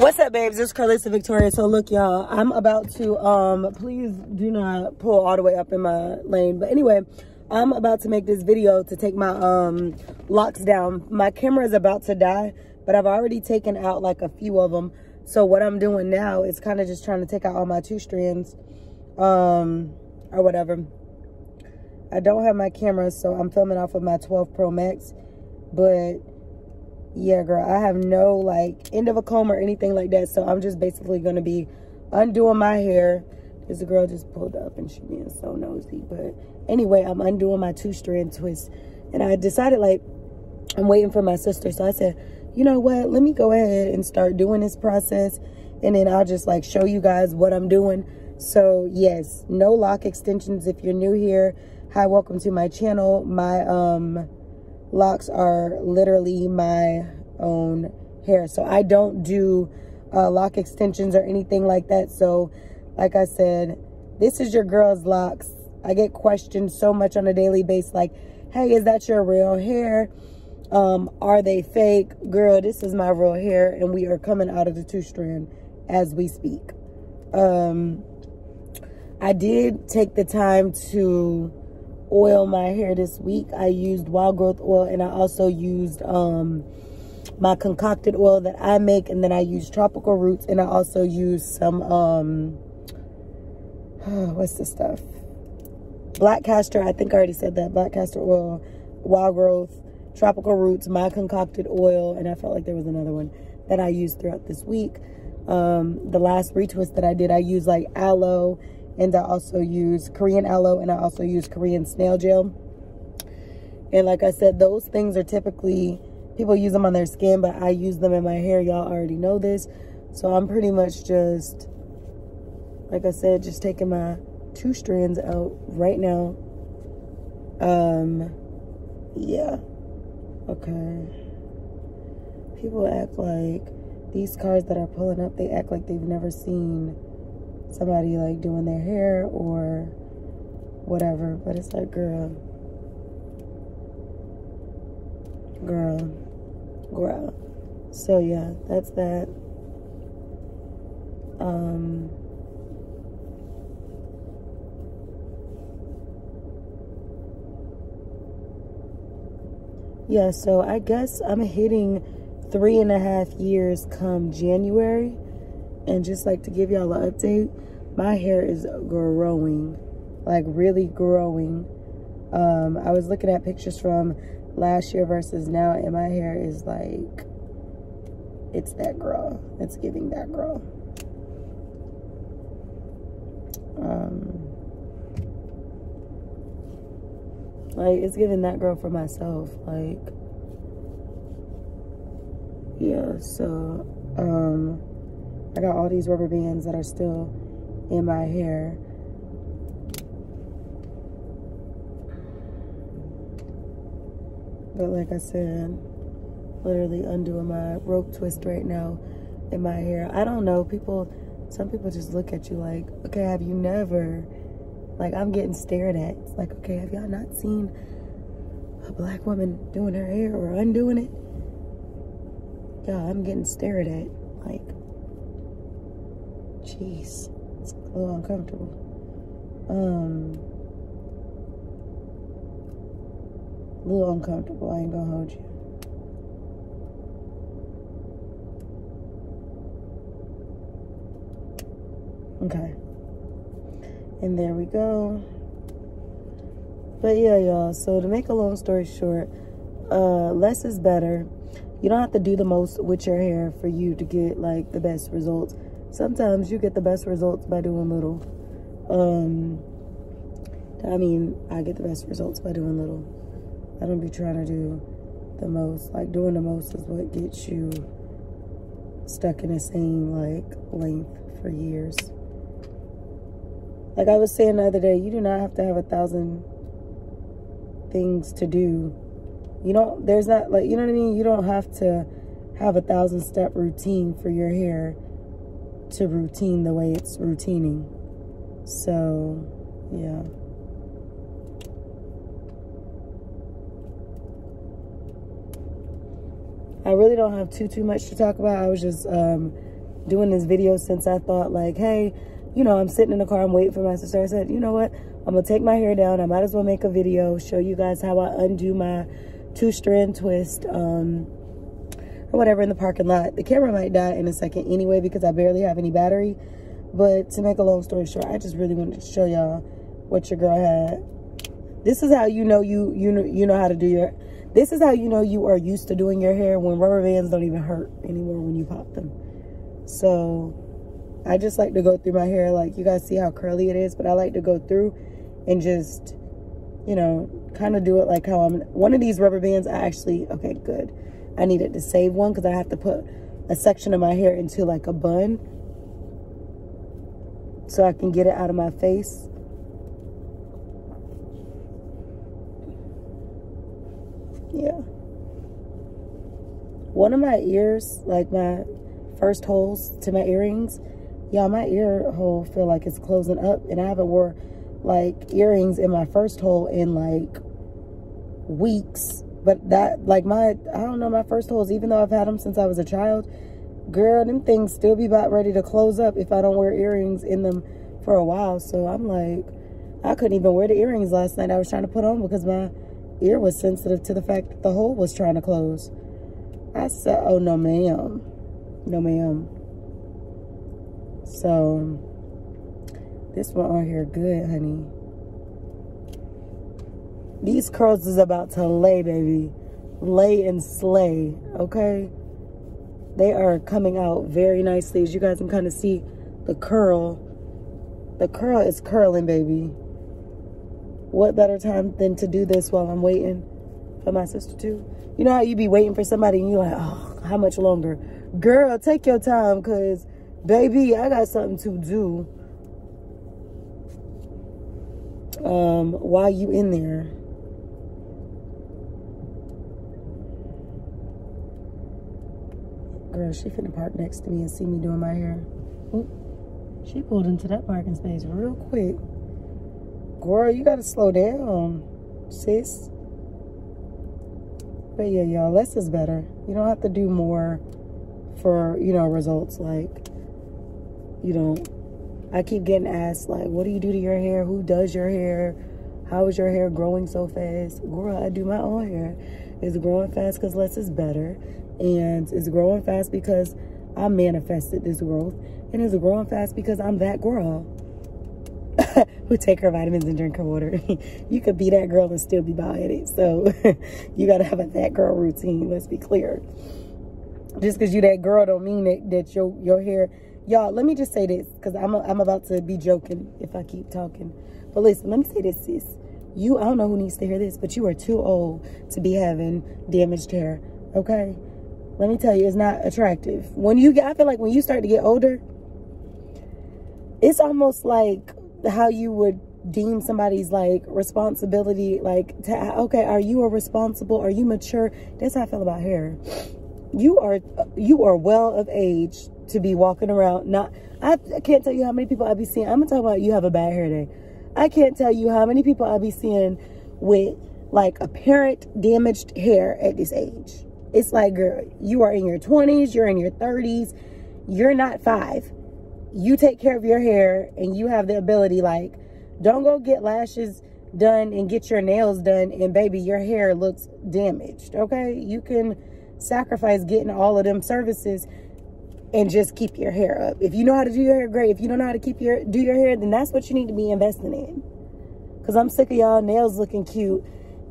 What's up, babes? It's Cralisa Victoria. So look, y'all, I'm about to, um, please do not pull all the way up in my lane. But anyway, I'm about to make this video to take my um locks down. My camera is about to die, but I've already taken out like a few of them. So what I'm doing now is kind of just trying to take out all my two strands, um, or whatever. I don't have my camera, so I'm filming off of my 12 Pro Max, but yeah girl i have no like end of a comb or anything like that so i'm just basically going to be undoing my hair. This girl just pulled up and she being so nosy but anyway i'm undoing my two strand twist and i decided like i'm waiting for my sister so i said you know what? Let me go ahead and start doing this process and then i'll just like show you guys what i'm doing. So yes no lock extensions if you're new here. Hi welcome to my channel. My um locks are literally my own hair. So I don't do uh, lock extensions or anything like that. So like I said, this is your girl's locks. I get questioned so much on a daily basis like, hey, is that your real hair? Um, are they fake? Girl, this is my real hair and we are coming out of the two strand as we speak. Um, I did take the time to oil my hair this week. I used wild growth oil and I also used um, my concocted oil that I make and then I use tropical roots and I also use some um what's the stuff? Black castor, I think I already said that. Black castor oil, wild growth, tropical roots, my concocted oil, and I felt like there was another one that I used throughout this week. Um, the last retwist that I did, I used like aloe and I also use Korean aloe and I also use Korean snail gel. And like I said, those things are typically, people use them on their skin, but I use them in my hair. Y'all already know this. So I'm pretty much just, like I said, just taking my two strands out right now. Um, yeah. Okay. People act like these cars that are pulling up, they act like they've never seen somebody like doing their hair or whatever. But it's like, girl, girl, girl. So yeah, that's that. Um, yeah, so I guess I'm hitting three and a half years come January. And just like to give y'all an update, my hair is growing, like really growing. Um, I was looking at pictures from last year versus now, and my hair is like, it's that girl. It's giving that girl. Um, like, it's giving that girl for myself. Like, yeah, so, um, I got all these rubber bands that are still in my hair. But like I said, literally undoing my rope twist right now in my hair. I don't know. People, some people just look at you like, okay, have you never, like I'm getting stared at. It's like, okay, have y'all not seen a black woman doing her hair or undoing it? Yeah, I'm getting stared at. Like, Jeez, it's a little uncomfortable. Um, a little uncomfortable. I ain't gonna hold you. Okay. And there we go. But yeah, y'all. So to make a long story short, uh, less is better. You don't have to do the most with your hair for you to get like the best results sometimes you get the best results by doing little. Um, I mean, I get the best results by doing little. I don't be trying to do the most. Like, doing the most is what gets you stuck in the same, like, length for years. Like I was saying the other day, you do not have to have a thousand things to do. You don't, there's not, like, you know what I mean? You don't have to have a thousand step routine for your hair to routine the way it's routining. So, yeah. I really don't have too, too much to talk about. I was just um, doing this video since I thought like, hey, you know, I'm sitting in the car, I'm waiting for my sister. I said, you know what? I'm gonna take my hair down. I might as well make a video, show you guys how I undo my two strand twist, um, or whatever in the parking lot. The camera might die in a second anyway because I barely have any battery. But to make a long story short, I just really wanted to show y'all what your girl had. This is how you know you you know you know how to do your this is how you know you are used to doing your hair when rubber bands don't even hurt anymore when you pop them. So I just like to go through my hair like you guys see how curly it is, but I like to go through and just you know kind of do it like how I'm one of these rubber bands I actually okay good. I needed to save one because I have to put a section of my hair into like a bun so I can get it out of my face. Yeah. One of my ears, like my first holes to my earrings, y'all, my ear hole feel like it's closing up. And I haven't wore like earrings in my first hole in like weeks. But that, like my, I don't know, my first holes, even though I've had them since I was a child, girl, them things still be about ready to close up if I don't wear earrings in them for a while. So I'm like, I couldn't even wear the earrings last night I was trying to put on because my ear was sensitive to the fact that the hole was trying to close. I said, oh, no, ma'am. No, ma'am. So, this one on here good, honey. These curls is about to lay, baby. Lay and slay, okay? They are coming out very nicely. As you guys can kind of see the curl. The curl is curling, baby what better time than to do this while I'm waiting for my sister too? You know how you be waiting for somebody and you're like, oh, how much longer? Girl, take your time because, baby, I got something to do um, while you in there. Girl, she finna park next to me and see me doing my hair. Oop. She pulled into that parking space real quick. Girl, you gotta slow down, sis. But yeah, y'all, less is better. You don't have to do more for, you know, results. Like, you know, I keep getting asked, like, what do you do to your hair? Who does your hair? How is your hair growing so fast? Girl, I do my own hair. It's growing fast because less is better. And it's growing fast because I manifested this growth. And it's growing fast because I'm that girl. who take her vitamins and drink her water. you could be that girl and still be it. So you got to have a that girl routine. Let's be clear. Just because you that girl don't mean that, that your, your hair... Y'all, let me just say this because I'm, I'm about to be joking if I keep talking. But listen, let me say this, sis. You, I don't know who needs to hear this, but you are too old to be having damaged hair, okay? Let me tell you, it's not attractive. When you get, I feel like when you start to get older, it's almost like how you would deem somebody's like responsibility like to okay are you a responsible are you mature that's how i feel about hair you are you are well of age to be walking around not i, can't tell you how many people i be seeing i'm gonna talk about you have a bad hair day i can't tell you how many people i be seeing with like apparent damaged hair at this age. It's like girl you are in your 20s you're in your 30s you're not five. You take care of your hair and you have the ability like don't go get lashes done and get your nails done and baby your hair looks damaged okay? You can sacrifice getting all of them services and just keep your hair up. If you know how to do your hair great. If you don't know how to keep your do your hair then that's what you need to be investing in. Because i'm sick of y'all nails looking cute.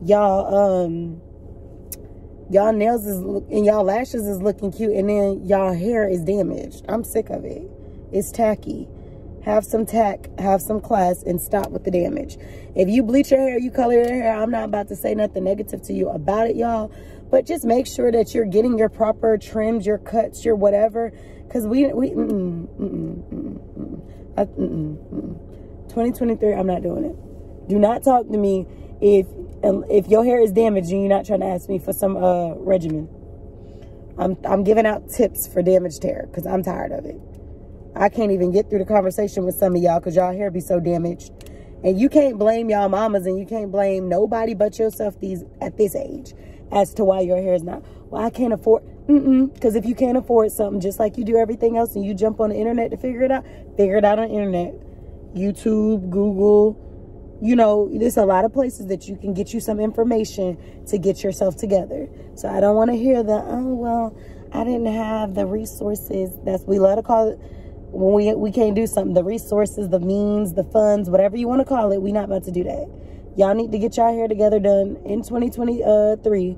Y'all um y'all nails is and y'all lashes is looking cute and then y'all hair is damaged. I'm sick of it. It's tacky. Have some tack, have some class, and stop with the damage. If you bleach your hair, you color your hair, I'm not about to say nothing negative to you about it, y'all. But just make sure that you're getting your proper trims, your cuts, your whatever. Because we, we, mm -mm, mm I, 2023, I'm not doing it. Do not talk to me if if your hair is damaged and you're not trying to ask me for some uh regimen. I'm, I'm giving out tips for damaged hair because I'm tired of it. I can't even get through the conversation with some of y'all because y'all hair be so damaged. And you can't blame y'all mamas and you can't blame nobody but yourself these at this age. as to why your hair is not. Well, I can't afford. Mm-mm. Because if you can't afford something, just like you do everything else, and you jump on the internet to figure it out, figure it out on internet. YouTube, Google, you know, there's a lot of places that you can get you some information to get yourself together. So I don't want to hear the, oh, well, I didn't have the resources. That's, we love to call it, when we, we can't do something, the resources, the means, the funds, whatever you want to call it, we not about to do that. Y'all need to get y'all hair together done in 2023.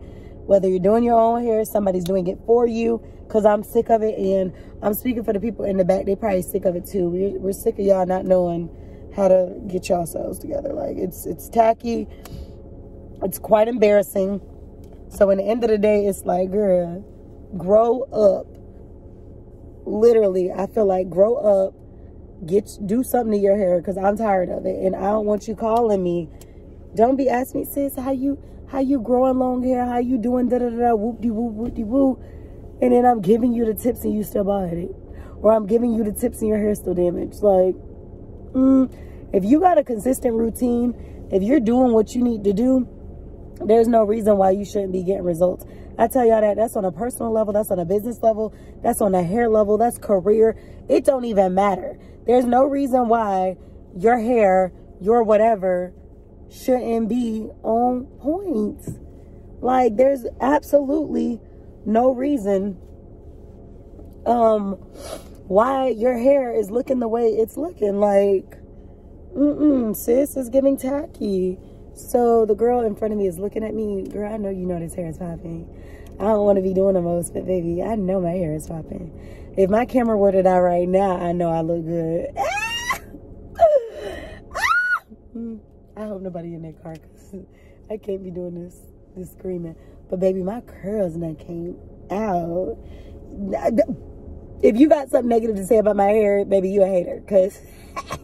Whether you're doing your own hair, somebody's doing it for you, because I'm sick of it. And I'm speaking for the people in the back. They probably sick of it too. We're, we're sick of y'all not knowing how to get yourselves together. Like, it's, it's tacky. It's quite embarrassing. So, in the end of the day, it's like, girl, grow up. Literally, I feel like grow up. Get do something to your hair because I'm tired of it. And I don't want you calling me. Don't be asking me, sis, how you how you growing long hair? How you doing? Da da da. Whoop de whoop whoop de whoop. And then I'm giving you the tips and you still buying it, or I'm giving you the tips and your hair still damaged. Like, mm, if you got a consistent routine, if you're doing what you need to do, there's no reason why you shouldn't be getting results. I tell y'all that that's on a personal level, that's on a business level, that's on a hair level, that's career. It don't even matter. There's no reason why your hair, your whatever, shouldn't be on point. Like there's absolutely no reason um why your hair is looking the way it's looking. Like, mm-mm, sis is giving tacky. So the girl in front of me is looking at me. Girl, I know you know this hair is popping. I don't want to be doing the most, but baby, I know my hair is popping. If my camera were to die right now, I know I look good. Ah! Ah! I hope nobody in their car because I can't be doing this, this screaming. But baby, my curls now came out. If you got something negative to say about my hair, baby, you a hater. Because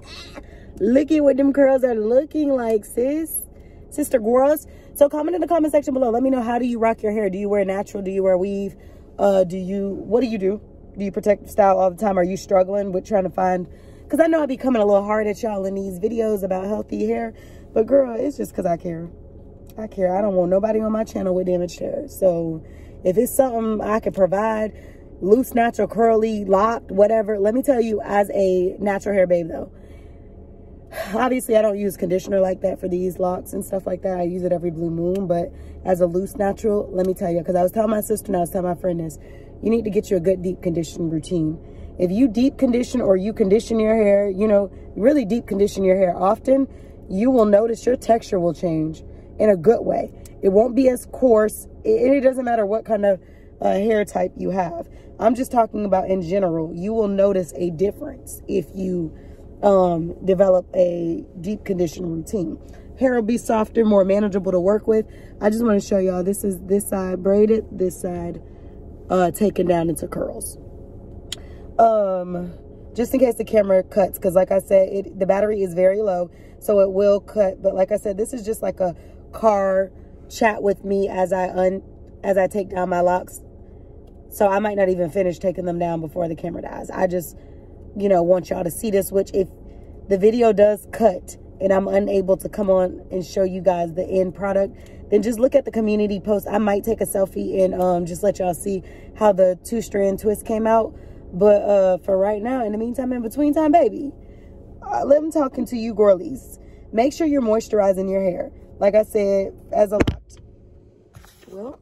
look at what them curls are looking like, sis sister girls. So comment in the comment section below. Let me know how do you rock your hair? Do you wear natural? Do you wear weave? Uh, do you, what do you do? Do you protect style all the time? Are you struggling with trying to find, because I know I be coming a little hard at y'all in these videos about healthy hair. But girl, it's just because I care. I care. I don't want nobody on my channel with damaged hair. So if it's something I can provide, loose, natural, curly, locked, whatever. Let me tell you, as a natural hair babe though, obviously I don't use conditioner like that for these locks and stuff like that. I use it every blue moon, but as a loose natural, let me tell you, because I was telling my sister and I was telling my friend this, you need to get you a good deep condition routine. If you deep condition or you condition your hair, you know, really deep condition your hair often, you will notice your texture will change in a good way. It won't be as coarse. It, it doesn't matter what kind of uh, hair type you have. I'm just talking about in general. You will notice a difference if you um, develop a deep condition routine. Hair will be softer, more manageable to work with. I just want to show y'all, this is this side braided, this side uh, taken down into curls. Um, just in case the camera cuts, because like I said, it, the battery is very low, so it will cut. But like I said, this is just like a car chat with me as I un as I take down my locks. So I might not even finish taking them down before the camera dies. I just you know, want y'all to see this, which if the video does cut and I'm unable to come on and show you guys the end product, then just look at the community post. I might take a selfie and um, just let y'all see how the two strand twist came out. But uh, for right now, in the meantime, in between time, baby, uh, let me talking to you girlies. Make sure you're moisturizing your hair. Like I said, as a lot well,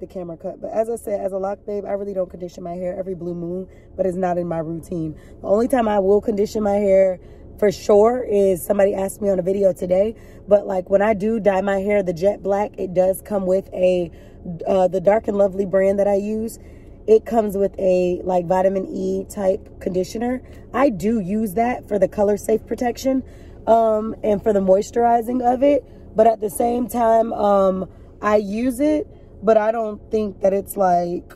the camera cut. But as I said, as a lock babe, I really don't condition my hair every blue moon, but it's not in my routine. The only time I will condition my hair for sure is somebody asked me on a video today. But like when I do dye my hair the jet black, it does come with a, uh, the Dark and Lovely brand that I use. It comes with a like vitamin E type conditioner. I do use that for the color safe protection um, and for the moisturizing of it. But at the same time, um, I use it but I don't think that it's like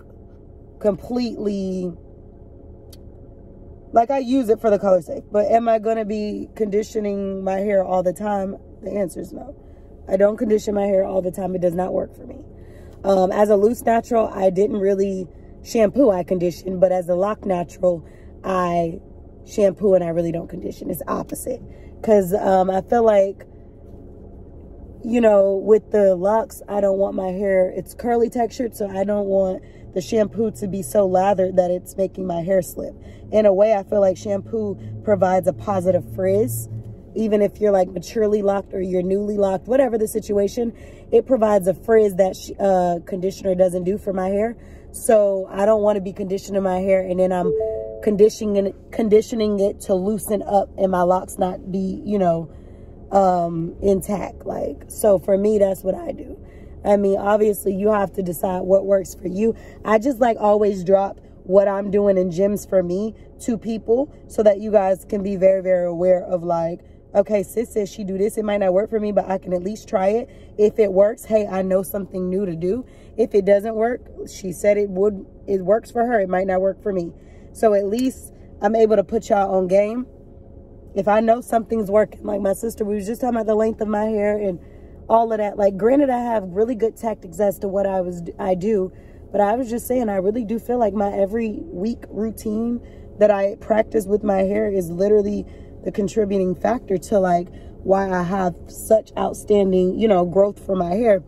completely like I use it for the color sake. But am I going to be conditioning my hair all the time? The answer is no. I don't condition my hair all the time. It does not work for me. Um, as a loose natural, I didn't really shampoo, I condition. But as a lock natural, I shampoo and I really don't condition. It's opposite. Because um, I feel like you know, with the locks, I don't want my hair, it's curly textured, so I don't want the shampoo to be so lathered that it's making my hair slip. In a way, I feel like shampoo provides a positive frizz. Even if you're like maturely locked or you're newly locked, whatever the situation, it provides a frizz that uh, conditioner doesn't do for my hair. So I don't want to be conditioning my hair and then I'm conditioning conditioning it to loosen up and my locks not be, you know, um, intact. Like, so for me, that's what I do. I mean, obviously you have to decide what works for you. I just like always drop what I'm doing in gyms for me to people so that you guys can be very, very aware of like, okay, sis says she do this. It might not work for me, but I can at least try it. If it works, hey, I know something new to do. If it doesn't work, she said it would, it works for her. It might not work for me. So at least I'm able to put y'all on game. If I know something's working, like my sister, we was just talking about the length of my hair and all of that. Like, granted, I have really good tactics as to what I was I do, but I was just saying, I really do feel like my every week routine that I practice with my hair is literally the contributing factor to like why I have such outstanding, you know, growth for my hair.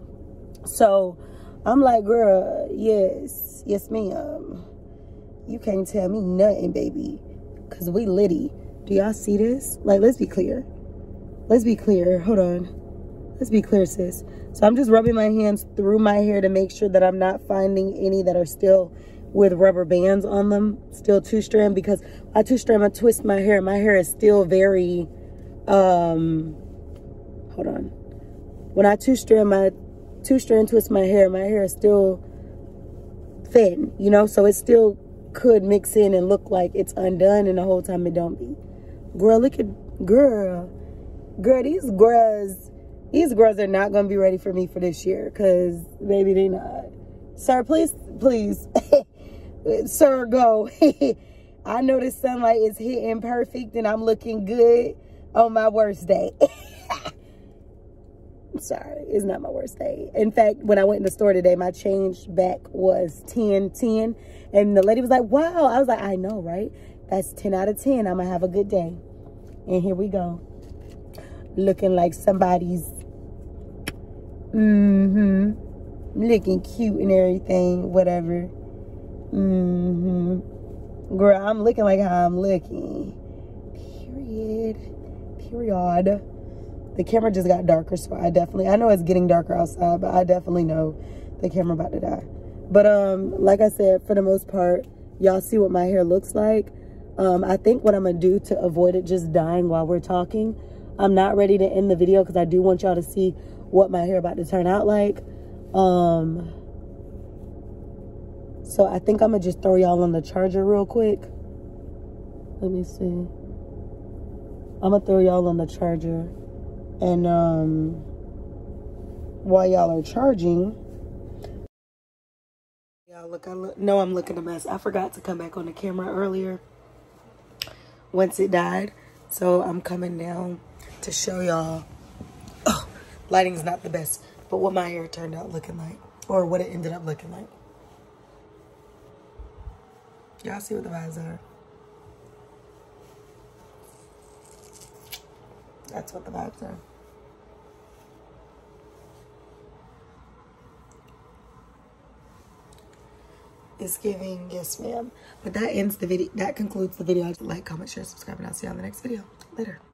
So I'm like, girl, yes, yes, ma'am. You can't tell me nothing, baby. Cause we litty. Do y'all see this? Like, let's be clear. Let's be clear. Hold on. Let's be clear, sis. So I'm just rubbing my hands through my hair to make sure that I'm not finding any that are still with rubber bands on them, still two strand, because I two strand, I twist my hair. My hair is still very, um, hold on. When I two strand my two strand twist my hair, my hair is still thin, you know, so it still could mix in and look like it's undone and the whole time it don't be. Girl, look at, girl, girl, these girls these girls are not to be ready for me for this year because maybe they not. Sir, please, please. Sir, go. I know the sunlight is hitting perfect and I'm looking good on my worst day. I'm sorry, it's not my worst day. In fact, when I went in the store today, my change back was 10, 10. And the lady was like, wow. I was like, I know, right? That's 10 out of 10. I'm going to have a good day. And here we go. Looking like somebody's Mm-hmm. Looking cute and everything, whatever. Mm-hmm. Girl, I'm looking like how I'm looking. Period. Period. The camera just got darker, so I definitely, I know it's getting darker outside, but I definitely know the camera about to die. But um, like I said, for the most part, y'all see what my hair looks like. Um, I think what I'm gonna do to avoid it just dying while we're talking, I'm not ready to end the video because I do want y'all to see what my hair about to turn out like. Um, so I think I'm gonna just throw y'all on the charger real quick. Let me see. I'm gonna throw y'all on the charger. And um, while y'all are charging, y'all look, I look, no, I'm looking a mess. I forgot to come back on the camera earlier once it died. So I'm coming down to show y'all oh, lighting's not the best, but what my hair turned out looking like, or what it ended up looking like. Y'all see what the vibes are? That's what the vibes are. It's giving, yes ma'am. But that ends the video, that concludes the video. Like, comment, share, subscribe, and I'll see you on the next video. Later.